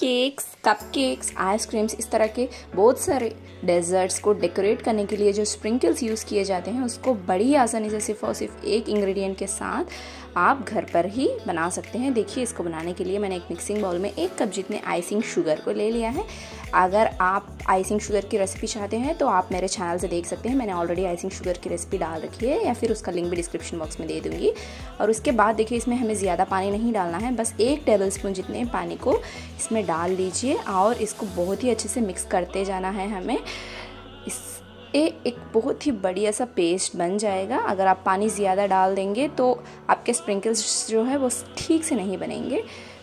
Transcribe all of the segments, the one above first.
Cakes cupcakes ice creams इस तरह के बहुत सारे डेजर्ट्स को डेकोरेट करने के लिए जो स्प्रिंकल्स यूज़ किए जाते हैं, उसको बड़ी आसानी से सिर्फ़ और सिर्फ़ एक इंग्रेडिएंट के साथ आप घर पर ही बना सकते हैं। देखिए, इसको बनाने के लिए मैंने एक मिक्सिंग बाउल में एक कप जितने आइसिंग शुगर को ले लिया है। अगर आप आइसिंग शुगर की रेसिपी चाहते हैं तो आप मेरे चैनल से देख सकते हैं। मैंने ऑलरेडी आइसिंग शुगर की रेसिपी डाल रखी है, या फिर उसका लिंक भी डिस्क्रिप्शन बॉक्स में दे दूँगी। और उसके बाद देखिए, इसमें हमें ज़्यादा पानी नहीं डालना है, बस एक टेबल स्पून जितने पानी को इसमें डाल लीजिए और इसको बहुत ही अच्छे से मिक्स करते जाना है हमें। इस ए एक बहुत ही बढ़िया सा पेस्ट बन जाएगा। अगर आप पानी ज़्यादा डाल देंगे तो आपके स्प्रिंकल्स जो है वो ठीक से नहीं बनेंगे।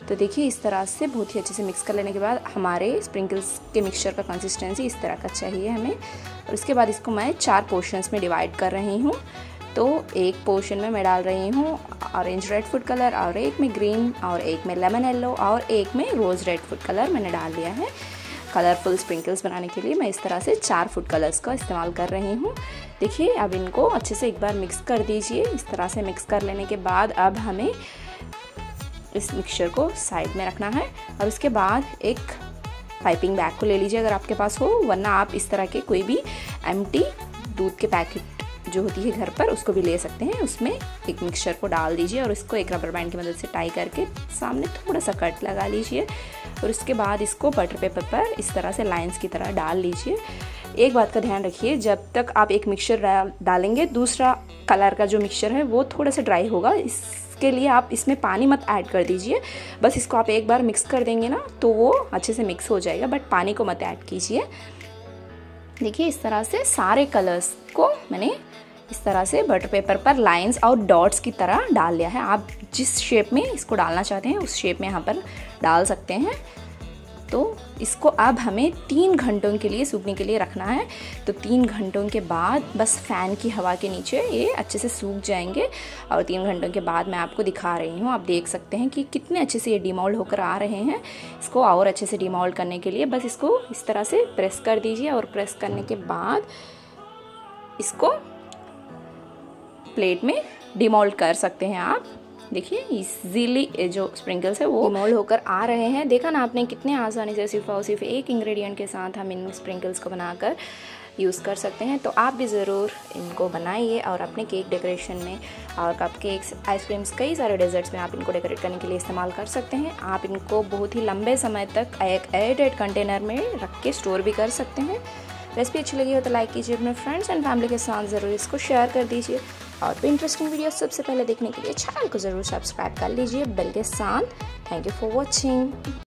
तो देखिए, इस तरह से बहुत ही अच्छे से मिक्स कर लेने के बाद हमारे स्प्रिंकल्स के मिक्सचर का कंसिस्टेंसी इस तरह का चाहिए हमें। और उसके बाद इसको मैं चार पोर्शंस में डिवाइड कर रही हूँ। तो एक पोर्शन में मैं डाल रही हूँ ऑरेंज रेड फ़ूड कलर और एक में ग्रीन और एक में लेमन येलो और एक में रोज़ रेड फ़ूड कलर मैंने डाल दिया है। कलरफुल स्प्रिंकल्स बनाने के लिए मैं इस तरह से चार फ़ूड कलर्स का इस्तेमाल कर रही हूँ। देखिए, अब इनको अच्छे से एक बार मिक्स कर दीजिए। इस तरह से मिक्स कर लेने के बाद अब हमें इस मिक्सचर को साइड में रखना है। और उसके बाद एक पाइपिंग बैग को ले लीजिए अगर आपके पास हो। वरना आप इस तरह के कोई भी एम दूध के पैकेट जो होती है घर पर, उसको भी ले सकते हैं। उसमें एक मिक्सचर को डाल दीजिए और इसको एक रबर बैंड की मदद से टाई करके सामने थोड़ा सा कट लगा लीजिए। और उसके बाद इसको बटर पेपर पर इस तरह से लाइंस की तरह डाल लीजिए। एक बात का ध्यान रखिए, जब तक आप एक मिक्सचर डालेंगे, दूसरा कलर का जो मिक्सचर है, वो थोड़ा सा ड्राई होगा। इसके लिए आप इसमें पानी मत ऐड कर दीजिए। बस इसको आप एक बार मिक्स कर देंगे ना तो वो अच्छे से मिक्स हो जाएगा बट पानी को मत ऐड कीजिए। देखिए, इस तरह से सारे कलर्स को मैंने इस तरह से बटर पेपर पर लाइंस और डॉट्स की तरह डाल लिया है। आप जिस शेप में इसको डालना चाहते हैं, उस शेप में यहाँ पर डाल सकते हैं। तो इसको अब हमें तीन घंटों के लिए सूखने के लिए रखना है। तो तीन घंटों के बाद बस फ़ैन की हवा के नीचे ये अच्छे से सूख जाएँगे। और तीन घंटों के बाद मैं आपको दिखा रही हूँ। आप देख सकते हैं कि कितने अच्छे से ये डिमोल्ड होकर आ रहे हैं। इसको और अच्छे से डिमोल्ड करने के लिए बस इसको इस तरह से प्रेस कर दीजिए और प्रेस करने के बाद इसको प्लेट में डिमोल्ड कर सकते हैं आप। देखिए इजीली जो स्प्रिंकल्स है वो डिमोल्ड होकर आ रहे हैं। देखा ना आपने कितने आसानी से सिर्फ़ और सिर्फ़ एक इंग्रेडिएंट के साथ हम इन स्प्रिंकल्स को बनाकर यूज़ कर सकते हैं। तो आप भी ज़रूर इनको बनाइए और अपने केक डेकोरेशन में और कप केक्स आइसक्रीम्स कई सारे डेजर्ट्स में आप इनको डेकोरेट करने के लिए इस्तेमाल कर सकते हैं। आप इनको बहुत ही लंबे समय तक एक एयरटाइट कंटेनर में रख के स्टोर भी कर सकते हैं। रेसिपी अच्छी लगी हो तो लाइक कीजिए अपने फ्रेंड्स एंड फैमिली के साथ ज़रूर इसको शेयर कर दीजिए। और भी इंटरेस्टिंग वीडियो सबसे पहले देखने के लिए चैनल को ज़रूर सब्सक्राइब कर लीजिए। बेल के साथ। Thank you for watching